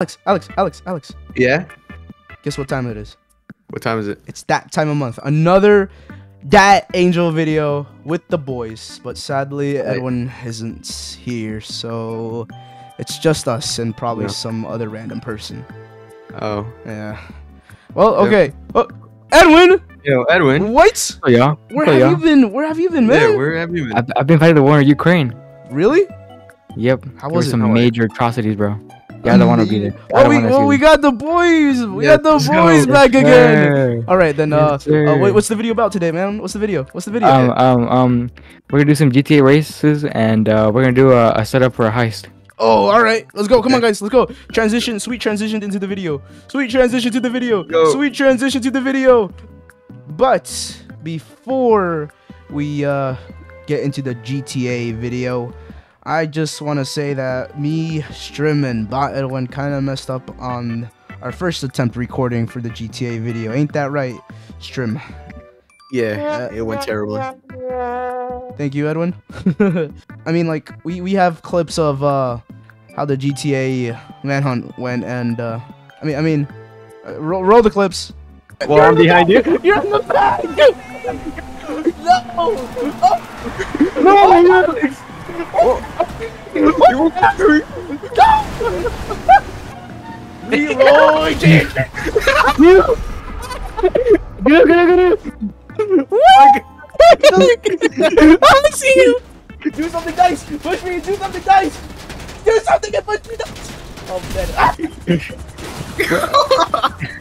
Alex, Alex, Alex, Alex. Yeah. Guess what time it is? What time is it? It's that time of month. Another Datt Angel video with the boys. But sadly, Right. Edwin isn't here. So it's just us and probably Yeah. some other random person. Oh. Yeah. Well, Yeah. okay. Oh, Edwin, Yo, Edwin. what? Oh yeah. Where oh, have yeah. you been? Where have you been, man? Yeah, where have you been? I've, I've been fighting the war in Ukraine. really? Yep. How there were was it? some How- major atrocities, bro. Yeah, I don't want to be there. Oh, don't we, wanna oh, we got the boys. We Yeah, got the let's go. boys back again. Sir. All right, then. Uh, Yes, uh, wait, what's the video about today, man? What's the video? What's the video? Um, um, um, we're gonna do some GTA races, and uh, we're gonna do a, a setup for a heist. Oh, all right. Let's go. Come on, guys. Let's go. Transition. Sweet transition into the video. Sweet transition to the video. Go. Sweet transition to the video. But before we uh, get into the GTA video, I just want to say that me, Strym, and Bot Edwin kind of messed up on our first attempt recording for the GTA video. Ain't that right, Strym? Yeah, it went terribly. Thank you, Edwin. I mean, like we we have clips of uh how the GTA manhunt went, and uh I mean I mean, uh, roll, roll the clips. Well, I'm behind you. You're in the back. no. Leroy Jenkins. Get it, get it, get it. What? I see you. Do something nice. Push me. Do something nice. Do something and push me. Nice. Oh, man. Ah.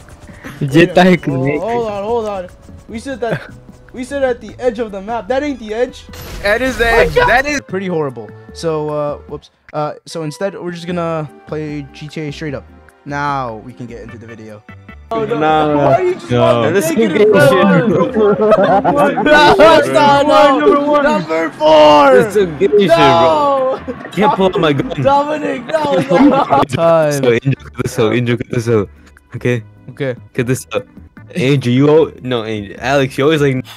GTA Oh, hold on, hold on. We said that. We sit at the edge of the map. That ain't the edge. That is the edge. That is. Pretty horrible. So, uh, whoops. Uh, so instead, we're just gonna play GTA straight up. Now we can get into the video. Oh no! No. Why are you just No. walking This is naked in gay front shit. No, it's not. No. Number one. Number four. That's some gay shit, bro. no. Can't pull out my gun. Dominic, no, no. Time. So Angel, cut this out. Angel, cut this out. Okay, Okay. cut this out. Angel, you al- no, Angel, Alex, you always like.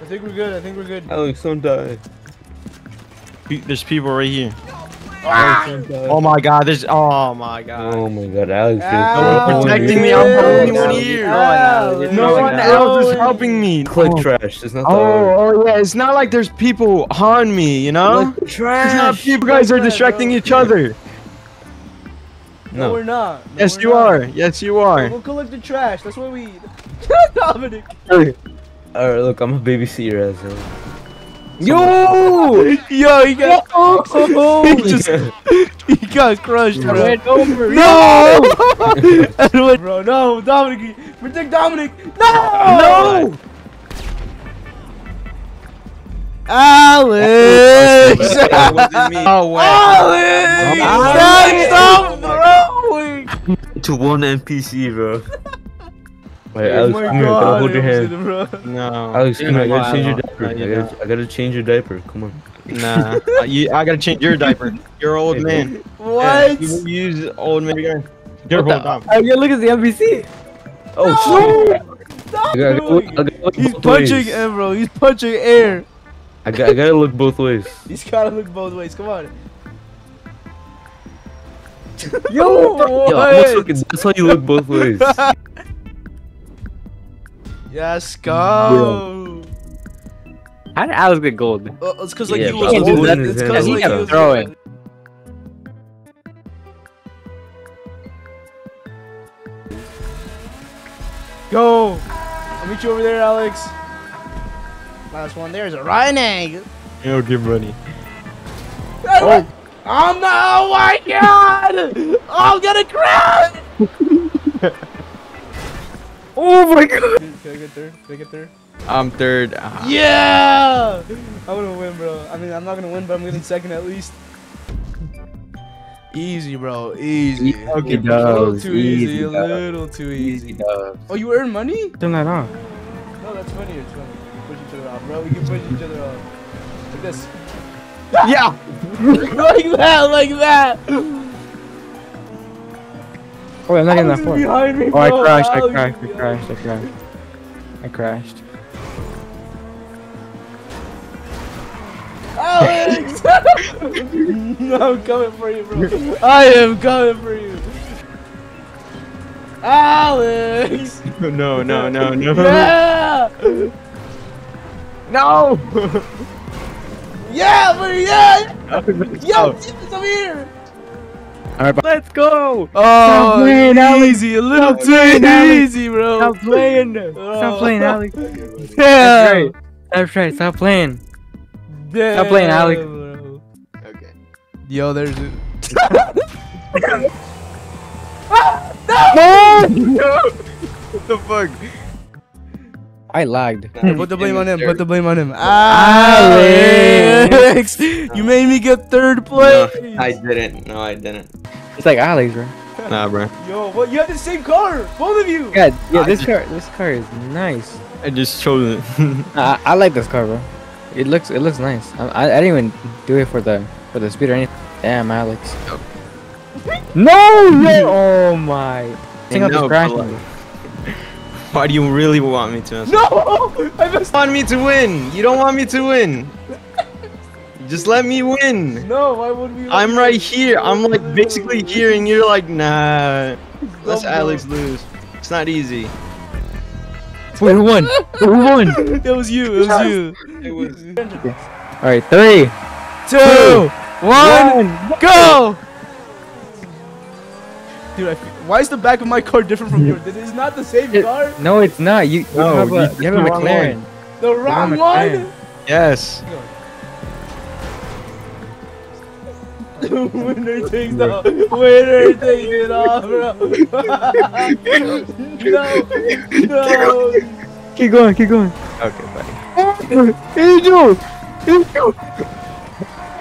I think we're good. I think we're good. Alex, don't die. There's people right here. Alex. Oh my god, there's oh my god. Oh my God, Alex, Alex. there's No one protecting me, I'm the only one here. Alex. No one else is helping me. click Oh. trash. It's not Oh, oh yeah, it's not like there's people on me, you know? Click It's not trash. people guys are distracting each other. No, No. we're not. No, Yes, we're you not. are. Yes, you are. We'll collect the trash. That's what we. eat. Dominic. Alright, look, I'm a babysitter as well. Yo! Yo, he got. he just. He got crushed, bro. over. No! Edwin, bro, no, Dominic, protect Dominic. No! No! Alex! That wasn't me. Oh wait. Alex! Stop throwing! To one NPC, bro. Wait, Oh Alex, my come here. I God, gotta hold your hand. hit. No. Alex, come here. I gotta No, change your diaper. no, I gotta, I gotta change your diaper. Come on. Nah. Uh, you, I gotta change your diaper. You're old Hey, man. What? You use old man again. Careful, Dom. Oh, yeah, look at the NPC. Oh shit! Stop I gotta, look, I gotta look He's punching ways. air, bro. He's punching air. I got, I gotta look both ways. He's gotta look both ways. Come on. Yo, Yo, I'm What? that's how you look both ways. Yes, go. How did Alex get gold? Uh, it's cause like Yeah, you but was he holding did it. that It's cause like you He was kept throwing. Go. I'll meet you over there, Alex. Last one. There's a right egg. Okay, buddy. Oh. I'm not. Oh my god! I'm gonna crash! Oh my god. Can I get third? Can I get third? I'm third. Ah. Yeah! I'm gonna win, bro. I mean, I'm not gonna win, but I'm getting second at least. Easy, bro. Easy. Okay, a little too easy. easy A little too easy. dubs. Oh, you earn money? Turn that on. No, that's funny. It's funny. Push each other off, bro. We can push each other off. Like this. Yeah. like that, like that. Oh, I'm not getting that Alex far. behind me, Oh, I crashed, I crashed, I crashed, I crashed. I crashed. Alex! I'm coming for you, bro. I am coming for you. Alex! No, no, no, no. Yeah! No! Yeah, buddy, yeah! Yo, Oh. it's over here! Alright, Let's go! Oh, playing, Alex. easy, a little Stop too playing, Alex. easy, bro. Stop playing. Oh. Stop playing, Alex. Damn. That's right. That's right. Stop playing. Stop playing, Alex. Bro. Okay. Yo, there's a. Ah, what the fuck? I lagged. Put the blame on him. Put the blame on him. Ah, ah, Alex. Alex, you made me get third place. No, I didn't. No, I didn't. It's like Alex, bro. Nah, bro. Yo, what? You have the same car, both of you. God, yeah, this car, this car is nice. I just chose it. I, I like this car, bro. It looks, it looks nice. I, I, I didn't even do it for the, for the speed or anything. Damn, Alex. No, no. Oh my. Think I of know, this but crashing. like- Why do you really want me to? No, I missed. You want me to win. You don't want me to win. Just let me win. No, why would we? I'm right here. I'm like basically here, and you're like, nah. Let's Alex lose. It's not easy. Wait, who won? Who won? It was you. It was you. It was. All right, three, Two, one, one. go. Dude, I feel, why is the back of my car different from yours? It is not the same It- car. No, it's not. You, you No, have a, you you have a the wrong McLaren. The wrong McLaren. one. Yes. Winner takes the winner takes it all, bro. no, no. Keep going, keep going. Okay, buddy. Angel! Angel!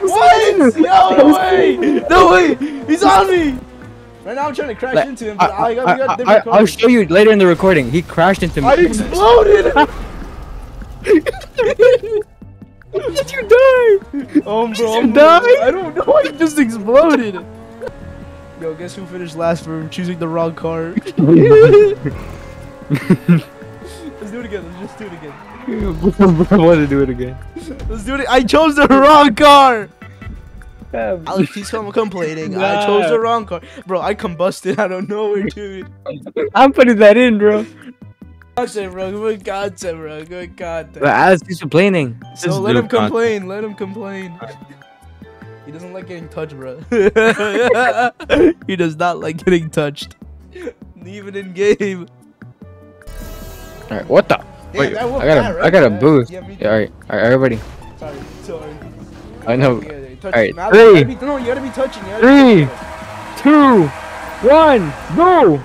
What? No way! No way! He's on me! Right now I'm trying to crash Like, into him, I, but I, got, we got I, different I, I'll show you later in the recording. He crashed into me. I exploded! Did you die? Oh, bro. you I'm- die? I don't know. I just exploded. Yo, guess who finished last for choosing the wrong car? Let's do it again. Let's just do it again. I want to do it again. Let's do it. I chose the wrong car. Alex, he's come complaining. I chose the wrong car, bro. I combusted out of nowhere, dude. I'm putting that in, bro. Content, bro. Good content, bro. Good content. But Alex keeps complaining. So Just let do him content. complain. Let him complain. He doesn't like getting touched, bro. he does not like getting touched, even in game. All right, what the? Wait, I got that, a, right? I got a Yeah, boost. Yeah, me Yeah, all right, all right, everybody. Sorry, sorry. I know. Yeah, yeah, touch Alright, it. Three. you gotta be- no, you gotta be touching. Gotta be touching. Two, one, go!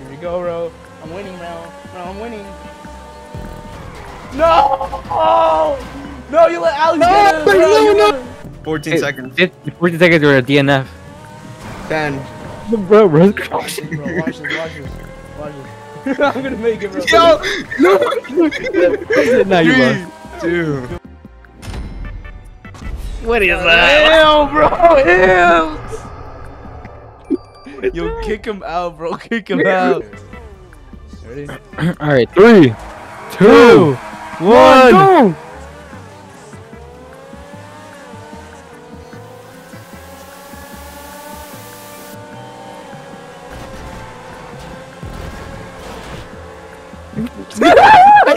Here we go, bro. I'm winning, bro. Bro, I'm winning. No! Oh! No, you let Alex No, get it. bro. no, no. let him. 14 Hey, seconds. Fif- 40 seconds or a DNF. 10. Bro, bro. Bro, watch this, watch this, watch this. I'm gonna make it, bro. Yo! now you Three, lost. Two. What is Ew, bro, ew. Yo, kick him out, bro. Kick him out. Ready? All right, three, two, one, go!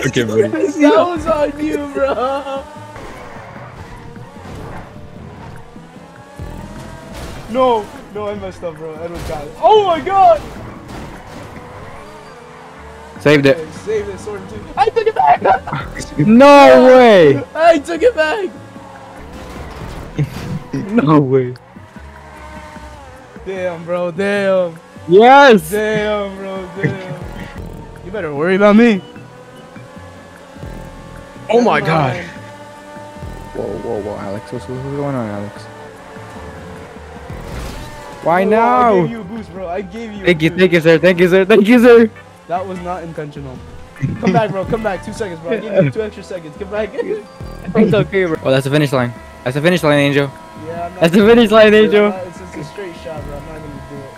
Okay, buddy. That was on you, bro. No, no, I messed up, bro. I don't got it. Oh my god! Saved it. Okay, save this sword too. I took it back! No way! I took it back! No way. Damn, bro, damn. Yes! Damn, bro, damn. You better worry about me. Oh my Never god. Whoa, whoa, whoa, Alex, what's, what's going on, Alex? Why Oh, I now? gave you a boost, bro. I gave you. a Thank you, boost. thank you, sir. Thank you, sir. Thank you, sir. That was not intentional. Come back, bro. Come back. Two seconds, bro. I gave you two extra seconds. Come back. It's okay, bro. Oh, that's the finish line. That's the finish line, Angel. yeah, I'm not That's the finish line, Angel. not- It's just a straight shot, bro. I'm not gonna do it.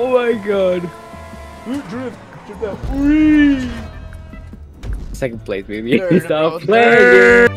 Oh my god. Ooh, drift. Drift out. Whee! second place, baby. Nerd, Stop bro. playing.